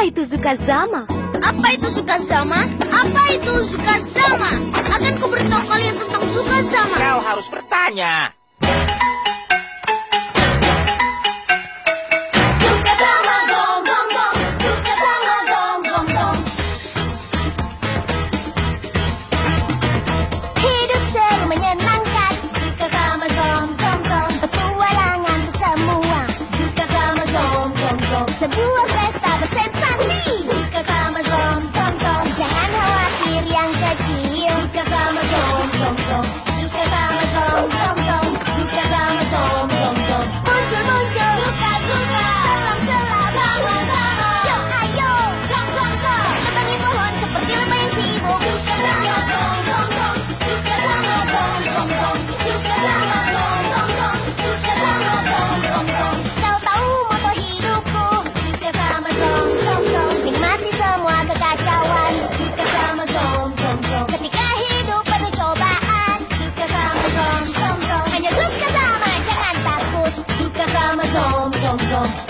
Apa itu Zukazama? Apa itu Zukazama? Apa itu Zukazama? Akan ku beritahu kalian tentang Zukazama. Kau harus bertanya. festa senza sì! zom, zom.